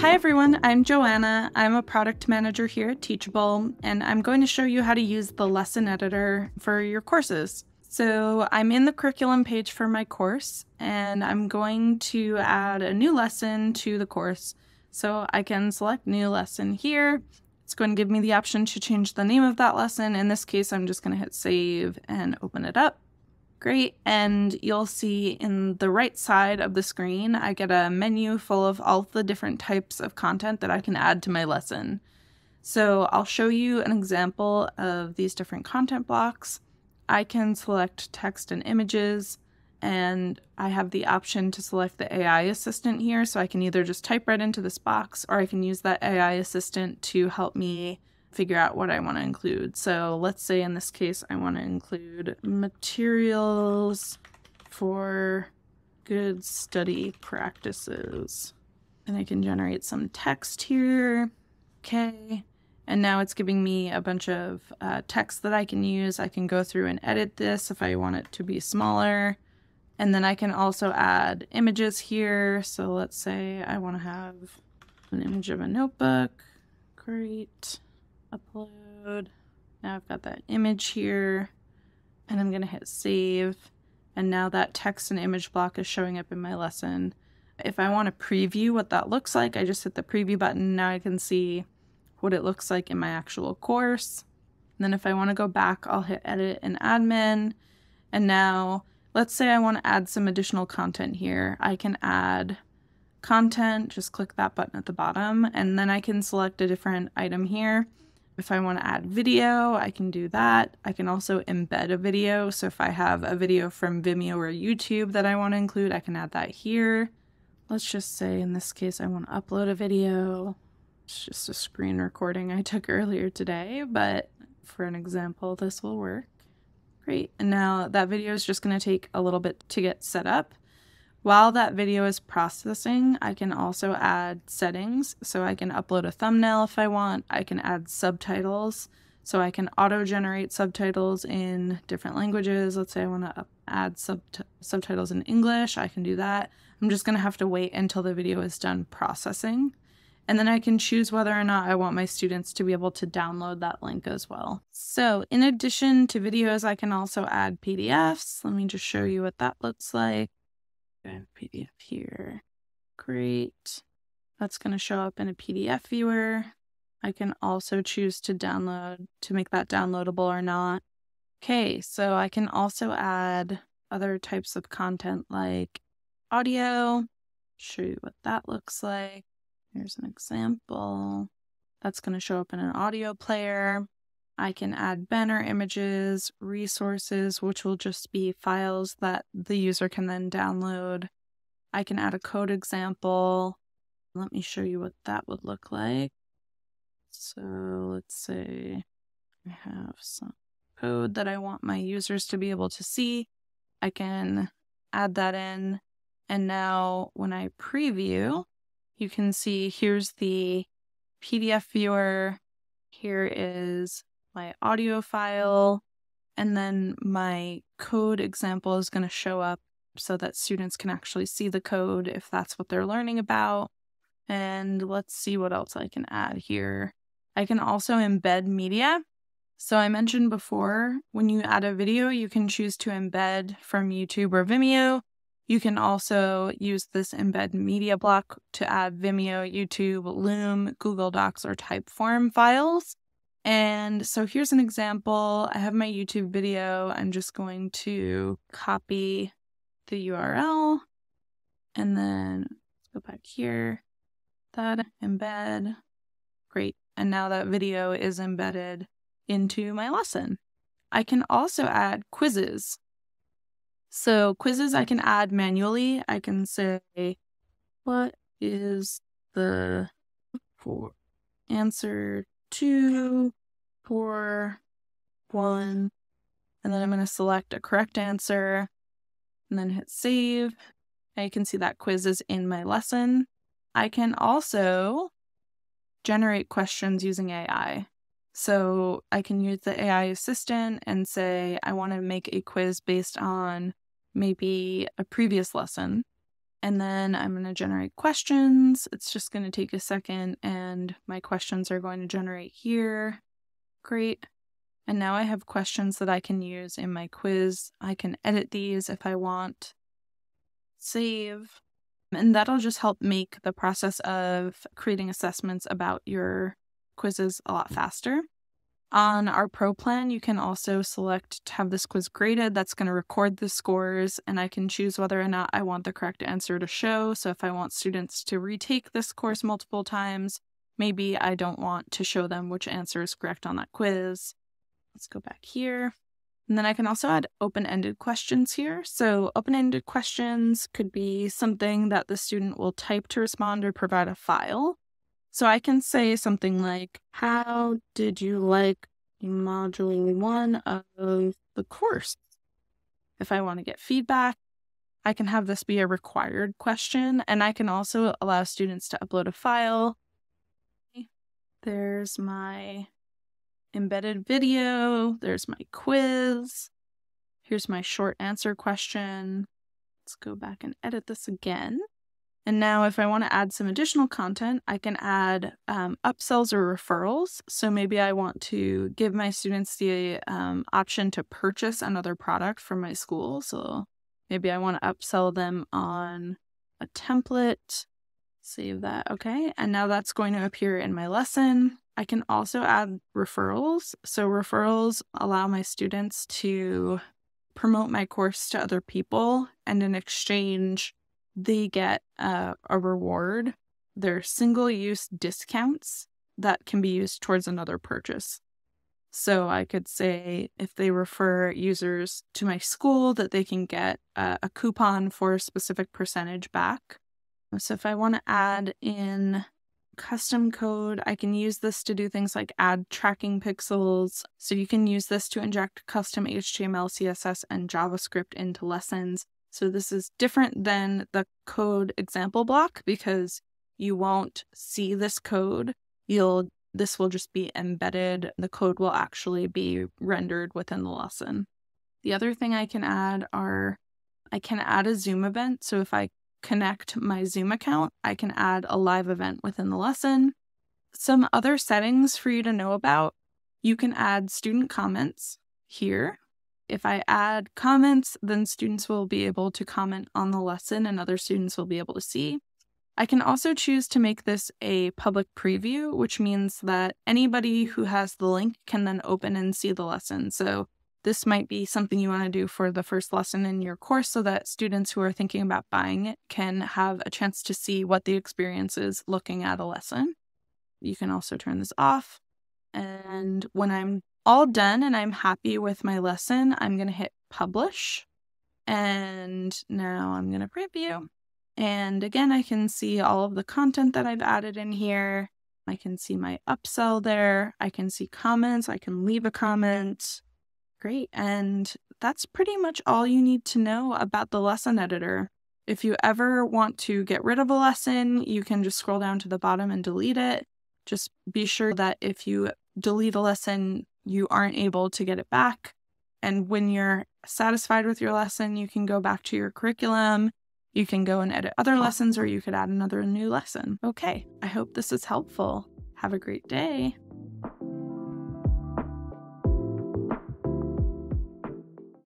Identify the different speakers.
Speaker 1: Hi everyone, I'm Joanna. I'm a product manager here at Teachable, and I'm going to show you how to use the lesson editor for your courses. So I'm in the curriculum page for my course, and I'm going to add a new lesson to the course. So I can select new lesson here. It's going to give me the option to change the name of that lesson. In this case, I'm just going to hit save and open it up. Great. And you'll see in the right side of the screen, I get a menu full of all the different types of content that I can add to my lesson. So I'll show you an example of these different content blocks. I can select text and images, and I have the option to select the AI assistant here. So I can either just type right into this box or I can use that AI assistant to help me figure out what I want to include. So let's say in this case, I want to include materials for good study practices. And I can generate some text here. Okay. And now it's giving me a bunch of uh, text that I can use. I can go through and edit this if I want it to be smaller. And then I can also add images here. So let's say I want to have an image of a notebook. Great upload. Now I've got that image here and I'm going to hit save. And now that text and image block is showing up in my lesson. If I want to preview what that looks like, I just hit the preview button. Now I can see what it looks like in my actual course. And then if I want to go back, I'll hit edit and admin. And now let's say I want to add some additional content here. I can add content, just click that button at the bottom, and then I can select a different item here. If I want to add video, I can do that. I can also embed a video. So if I have a video from Vimeo or YouTube that I want to include, I can add that here. Let's just say in this case, I want to upload a video. It's just a screen recording I took earlier today, but for an example, this will work. Great. And now that video is just going to take a little bit to get set up. While that video is processing, I can also add settings. So I can upload a thumbnail if I want. I can add subtitles. So I can auto-generate subtitles in different languages. Let's say I want to add sub subtitles in English. I can do that. I'm just going to have to wait until the video is done processing. And then I can choose whether or not I want my students to be able to download that link as well. So in addition to videos, I can also add PDFs. Let me just show you what that looks like. PDF here. Great. That's going to show up in a PDF viewer. I can also choose to download, to make that downloadable or not. Okay, so I can also add other types of content like audio, show you what that looks like. Here's an example. That's going to show up in an audio player. I can add banner images, resources, which will just be files that the user can then download. I can add a code example. Let me show you what that would look like. So let's say I have some code that I want my users to be able to see. I can add that in. And now when I preview, you can see here's the PDF viewer. Here is my audio file, and then my code example is going to show up so that students can actually see the code if that's what they're learning about. And let's see what else I can add here. I can also embed media. So I mentioned before, when you add a video, you can choose to embed from YouTube or Vimeo. You can also use this embed media block to add Vimeo, YouTube, Loom, Google Docs, or Typeform files. And so here's an example. I have my YouTube video. I'm just going to copy the URL and then go back here. That embed. Great. And now that video is embedded into my lesson. I can also add quizzes. So quizzes I can add manually. I can say, what is the answer two, four, one, and then I'm going to select a correct answer and then hit save. And you can see that quiz is in my lesson. I can also generate questions using AI. So I can use the AI assistant and say, I want to make a quiz based on maybe a previous lesson. And then I'm going to generate questions. It's just going to take a second, and my questions are going to generate here. Great. And now I have questions that I can use in my quiz. I can edit these if I want. Save. And that'll just help make the process of creating assessments about your quizzes a lot faster. On our pro plan, you can also select to have this quiz graded. That's going to record the scores, and I can choose whether or not I want the correct answer to show. So, if I want students to retake this course multiple times, maybe I don't want to show them which answer is correct on that quiz. Let's go back here. And then I can also add open ended questions here. So, open ended questions could be something that the student will type to respond or provide a file. So I can say something like, How did you like module one of the course? If I want to get feedback, I can have this be a required question, and I can also allow students to upload a file. There's my embedded video, there's my quiz, here's my short answer question. Let's go back and edit this again. And now, if I want to add some additional content, I can add um, upsells or referrals. So maybe I want to give my students the um, option to purchase another product from my school. So maybe I want to upsell them on a template. Save that. Okay. And now that's going to appear in my lesson. I can also add referrals. So referrals allow my students to promote my course to other people. And in exchange, they get uh, a reward. They're single use discounts that can be used towards another purchase. So I could say if they refer users to my school, that they can get a, a coupon for a specific percentage back. So if I want to add in custom code, I can use this to do things like add tracking pixels. So you can use this to inject custom HTML, CSS, and JavaScript into lessons. So this is different than the code example block because you won't see this code. You'll this will just be embedded. The code will actually be rendered within the lesson. The other thing I can add are I can add a Zoom event. So if I connect my Zoom account, I can add a live event within the lesson. Some other settings for you to know about you can add student comments here. If I add comments, then students will be able to comment on the lesson and other students will be able to see. I can also choose to make this a public preview, which means that anybody who has the link can then open and see the lesson. So this might be something you want to do for the first lesson in your course so that students who are thinking about buying it can have a chance to see what the experience is looking at a lesson. You can also turn this off. And when I'm all done and I'm happy with my lesson, I'm going to hit publish. And now I'm going to preview. And again, I can see all of the content that I've added in here. I can see my upsell there. I can see comments. I can leave a comment. Great. And that's pretty much all you need to know about the lesson editor. If you ever want to get rid of a lesson, you can just scroll down to the bottom and delete it. Just be sure that if you delete a lesson, you aren't able to get it back. And when you're satisfied with your lesson, you can go back to your curriculum. You can go and edit other lessons, or you could add another new lesson. Okay, I hope this is helpful. Have a great day.